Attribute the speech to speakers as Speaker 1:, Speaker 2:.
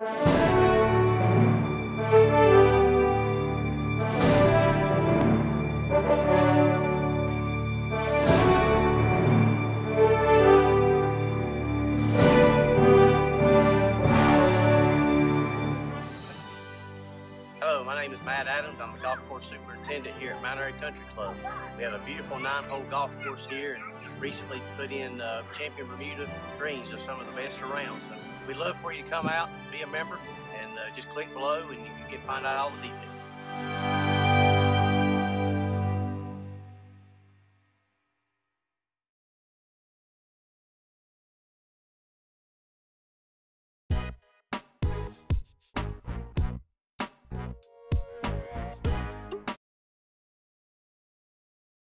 Speaker 1: you. My name is Matt Adams. I'm the golf course superintendent here at Mount Airy Country Club. We have a beautiful nine-hole golf course here and recently put in uh, Champion Bermuda greens are some of the best around. So we'd love for you to come out, be a member, and uh, just click below and you can get find out all the details.